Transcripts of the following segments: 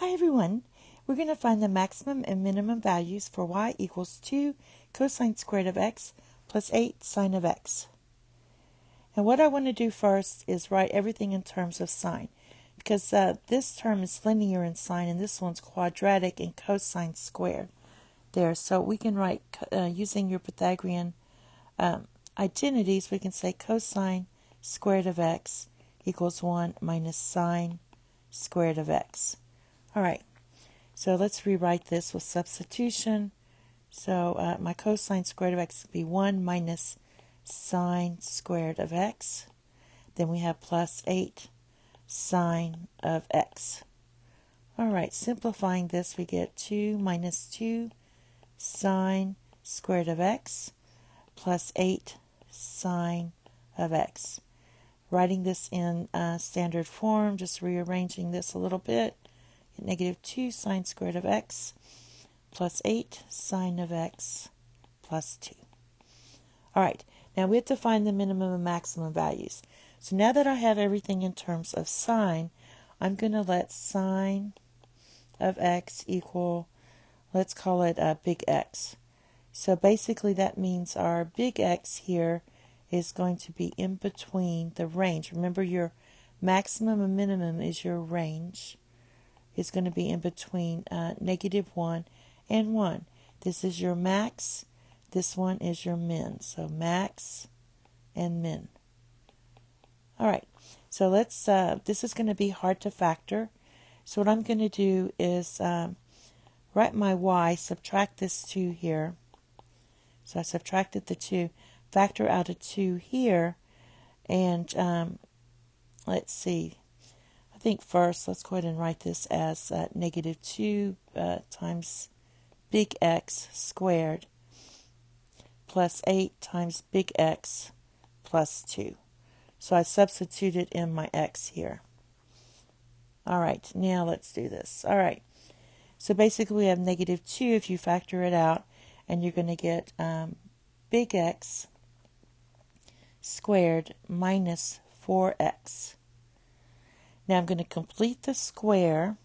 Hi everyone. We're going to find the maximum and minimum values for y equals 2 cosine squared of x plus 8 sine of x. And what I want to do first is write everything in terms of sine because uh, this term is linear in sine and this one's quadratic in cosine squared there. So we can write uh, using your Pythagorean um, identities, we can say cosine squared of x equals 1 minus sine squared of x. All right, so let's rewrite this with substitution. So uh, my cosine squared of x will be 1 minus sine squared of x. Then we have plus 8 sine of x. All right, simplifying this, we get 2 minus 2 sine squared of x plus 8 sine of x. Writing this in uh, standard form, just rearranging this a little bit negative 2 sine squared of x plus 8 sine of x plus 2. All right, now we have to find the minimum and maximum values. So now that I have everything in terms of sine, I'm going to let sine of x equal, let's call it a big X. So basically that means our big X here is going to be in between the range. Remember your maximum and minimum is your range is going to be in between uh, negative 1 and 1. This is your max. This one is your min. So max and min. All right. So let's, uh, this is going to be hard to factor. So what I'm going to do is um, write my y, subtract this 2 here. So I subtracted the 2, factor out a 2 here, and um, let's see, think first, let's go ahead and write this as uh, negative 2 uh, times big X squared plus 8 times big X plus 2. So I substituted in my X here. All right, now let's do this. All right, so basically we have negative 2 if you factor it out, and you're going to get um, big X squared minus 4X. Now I'm going to complete the square.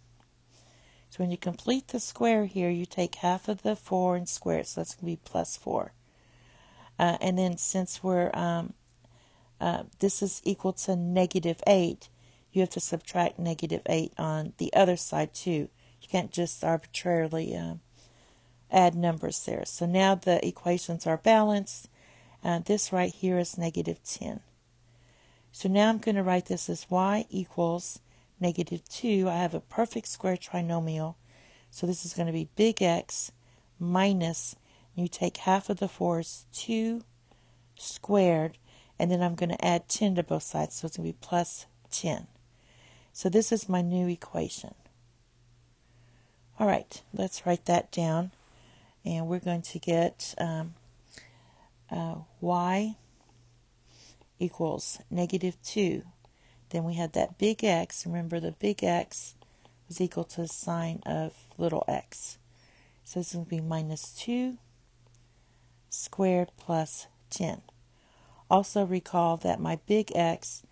So when you complete the square here, you take half of the 4 and square it. So that's going to be plus 4. Uh, and then since we're um, uh, this is equal to negative 8, you have to subtract negative 8 on the other side too. You can't just arbitrarily uh, add numbers there. So now the equations are balanced. Uh, this right here is negative 10. So now I'm going to write this as y equals negative 2. I have a perfect square trinomial. So this is going to be big X minus, you take half of the 4 is 2 squared, and then I'm going to add 10 to both sides. So it's going to be plus 10. So this is my new equation. All right, let's write that down. And we're going to get um, uh, y equals negative 2. Then we had that big X. Remember, the big X was equal to the sine of little x. So this is going to be minus 2 squared plus 10. Also recall that my big X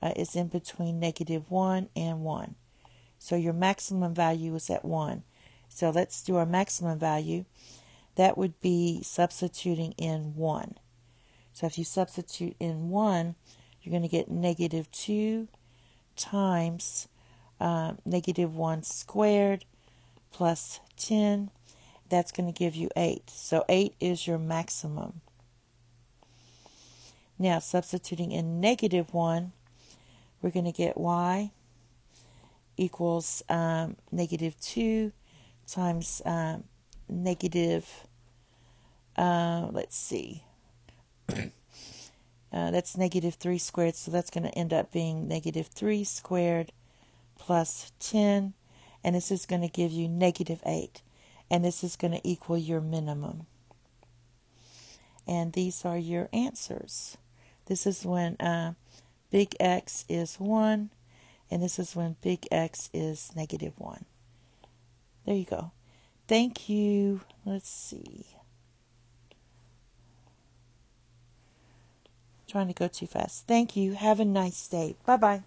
uh, is in between negative 1 and 1. So your maximum value is at 1. So let's do our maximum value. That would be substituting in 1. So if you substitute in 1, you're going to get negative 2 times uh, negative 1 squared plus 10. That's going to give you 8. So 8 is your maximum. Now, substituting in negative 1, we're going to get y equals um, negative 2 times um, negative, uh, let's see, uh, that's negative 3 squared, so that's going to end up being negative 3 squared plus 10, and this is going to give you negative 8, and this is going to equal your minimum. And these are your answers. This is when uh, big X is 1, and this is when big X is negative 1. There you go. Thank you. Let's see. trying to go too fast. Thank you. Have a nice day. Bye bye.